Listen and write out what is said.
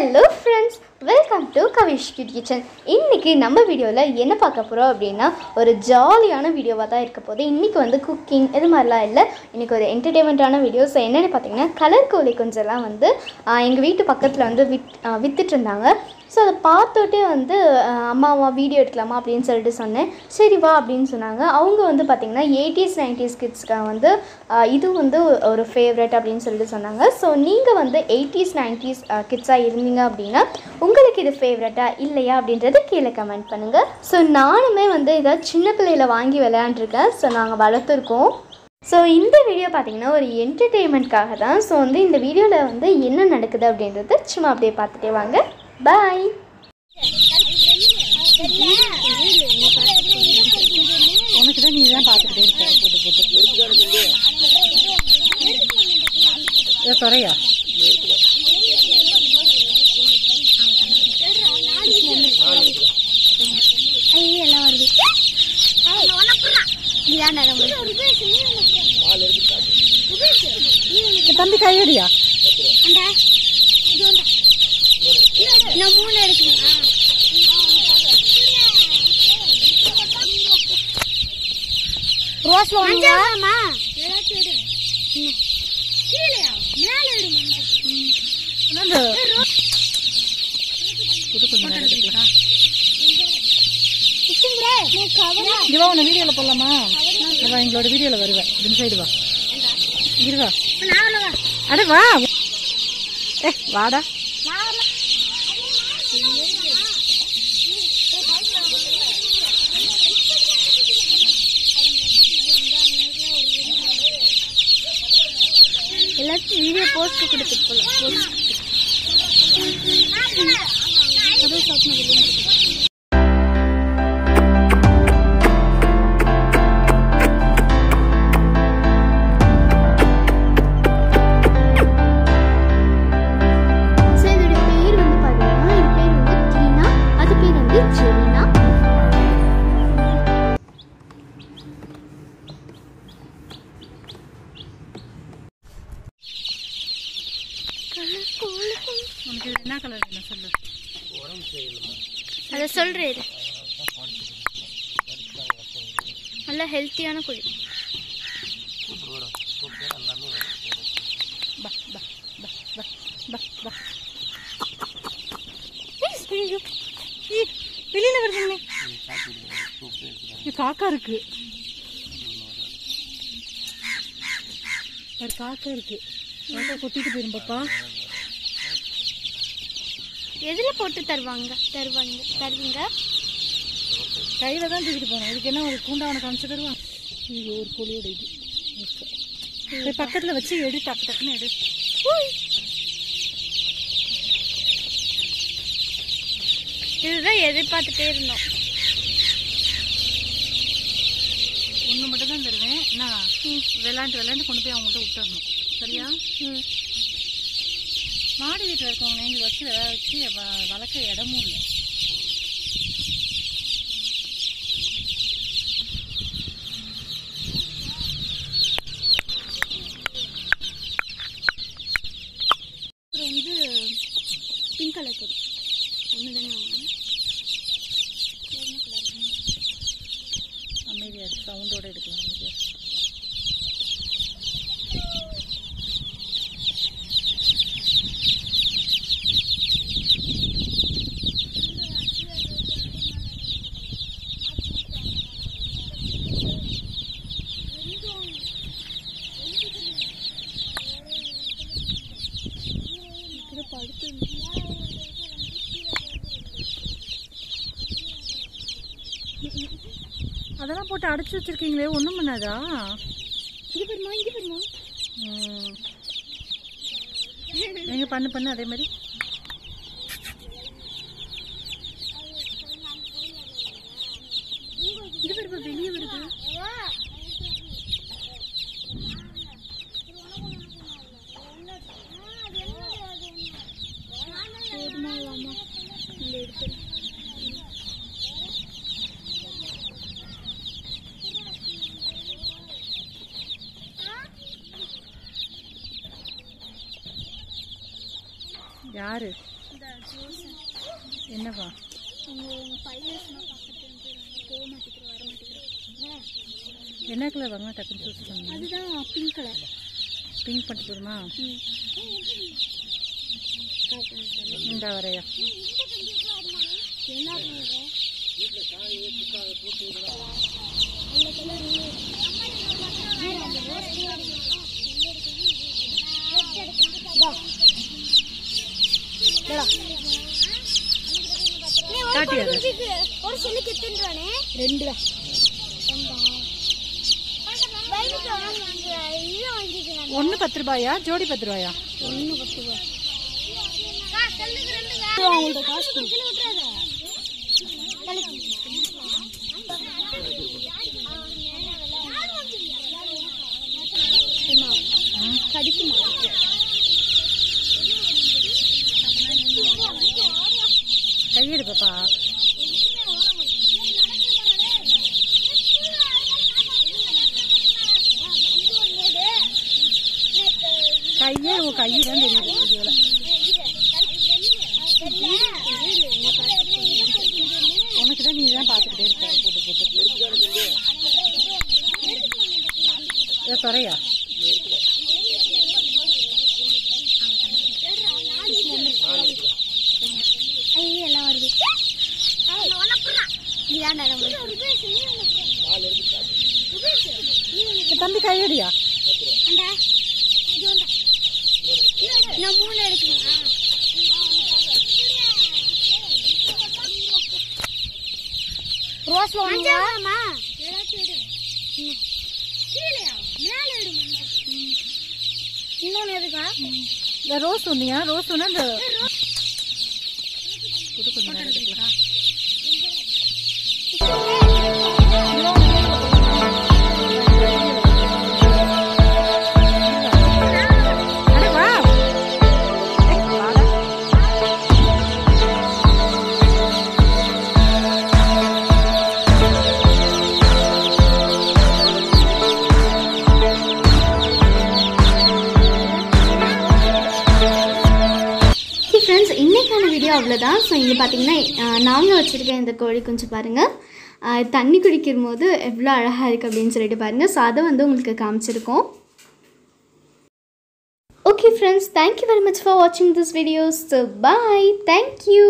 Hello friends welcome to Kavish kid kitchen இன்றைக்கி நம்ம வீடியோவில் என்ன பார்க்க போகிறோம் அப்படின்னா ஒரு ஜாலியான வீடியோவாக தான் இருக்க போகுது. இன்றைக்கி வந்து குக்கிங் இது மாதிரிலாம் இல்லை. இன்றைக்கி ஒரு என்டர்டெயின்மெண்ட்டான வீடியோஸ் என்னென்னு பார்த்தீங்கன்னா கலர் கோழி கொஞ்சம்லாம் வந்து எங்கள் வீட்டு பக்கத்தில் வந்து வித் ஆ, இருந்தாங்க. ஸோ அதை பார்த்துட்டே வந்து அம்மாவா வீடியோ எடுக்கலாமா? அப்படின்னு சொல்லிட்டு சொன்னேன். சரி வா அப்படின்னு சொன்னாங்க. அவங்க வந்து பார்த்திங்கன்னா எயிட்டிஸ் நைன்டிஸ் கிட்ஸ்க்காக வந்து இது வந்து ஒரு ஃபேவரட் அப்படின்னு சொல்லிட்டு சொன்னாங்க. ஸோ நீங்கள் வந்து எயிட்டிஸ் நைன்டிஸ் கிட்ஸாக இருந்தீங்க அப்படின்னா உங்களுக்கு இது ஃபேவரட்டா இல்லையா அப்படின்றத கீழே கமெண்ட் பண்ணுங்கள் ஸோ நானுமே வந்து இதை சின்ன பிள்ளையில் வாங்கி விளையாண்டுருக்கேன். ஸோ நாங்கள் வளர்த்துருக்கோம். ஸோ இந்த வீடியோ பார்த்தீங்கன்னா ஒரு என்டர்டெயின்மெண்ட்காக தான். ஸோ வந்து இந்த வீடியோவில் வந்து என்ன நடக்குது அப்படின்றத சும்மா அப்படியே பார்த்துட்டே வாங்க. பாய் உனக்கு தான் நீ தான் பார்த்துக்கிட்டே இருக்க. போட்டு போட்டு. துறையா எல்லாம் வருது ஏ, தம்பி கையடியா? மூணு இருக்குங்களா ரோஸ்ல ஒண்ணுமா என்னது? புது கொஞ்சம் நேரம் எடுக்கலாம். இங்க வா உன்னை வீடியோல போடலாமா? எங்களோட வீடியோல வருவேன். இந்த சைடு வா. இங்க வா. அட வா. ஏ வாடா. எல்லாத்தையும் வீடியோ போஸ்ட் கொடுத்துட்டு போலாம். அதுவும் சாப்பிட்டு நல்ல ஹெல்த்தியான குழி. வெளியில வருதுங்களே இது காக்கா இருக்கு. ஒரு காக்கா இருக்கு. காக்கா கொத்திட்டு போயிரும் பாப்பா. எதுல போட்டு தருவாங்க? தருவாங்க தருவீங்க? கையில தான் தூக்கிட்டு போனோம். இதுக்கு என்ன ஒரு கூண்டாவனை காமிச்சு தருவான் இது ஒரு புலியோட இது பக்கத்துல வச்சு எடு டக்கு டக்குன்னு எடு. இதுதான் எதிர்பார்த்துட்டே இருந்தோம். ஒன்று மட்டும் தான் தருவேன். நான் விளாண்டு விளாண்டு கொண்டு போய் அவங்கள்ட்ட விட்டுறணும். சரியா? ம். மாடி வீட்டில் இருக்கவங்க இங்கே வச்சு விளா வச்சு வ- வளர்க்க இடமும் இல்லை. സൗണ്ടോടെ എടുക്കുന്നത് போட்டு அடைச்சி வச்சிருக்கீங்களே ஒன்றும் பண்ணாதா? இங்கே பெருமா இங்கே பெருமா. எங்க பண்ணு பண்ணு அதே மாதிரி. இங்கே பெருமா வெளியே வருது. வர மாட்டேங்கிறேன் என்ன கலர் வாங்கினா டக்குன்னு சூஸ் பண்ணி அதுதான் பிங்க் கலர் பிங்க் பண்ணிட்டு போதுமா இந்த வரையா. என்ன காட்டியாது ஒரு செல்லுக்கு எத்தனை ரெண்டு தான். இது வாங்கிக்கிறேன் ஒன்று பத்து ரூபாயா? ஜோடி பத்து ரூபாயா? ஒன்று பத்து ரூபா. அவங்கள்ட்ட காசு கொடு. என்ன? கடிக்குமா கையெடு பாப்பா உன் கை தான் தெரியுது வீடியோவில் உனக்கு தான் நீ தான் பார்த்துக்கிட்டே இருப்ப போட்டு போட்டு துறையா எல்லாம் வருது தம்பி கையடியா நான் மூணு எடுக்கணுமா? ரோஸ் வாங்கலாமா எல்லாத்தையும் எடு ம். கீழேயா? மேல எடு இன்னொன்று எதுக்கா? இந்த ரோஸ் ஒன்றியா ரோஸ் ஒன்று அவ்வளோதான் ஸோ இங்கே பார்த்தீங்கன்னா நாங்கள் வச்சுருக்க இந்த கோழி குஞ்சு பாருங்கள் தண்ணி குடிக்கும் போது எவ்வளோ அழகாக இருக்குது அப்படின்னு சொல்லிட்டு பாருங்கள் ஸோ அதை வந்து உங்களுக்கு காமிச்சிருக்கோம். Okay friends thank you very much for வாட்சிங் this videos so bye thank you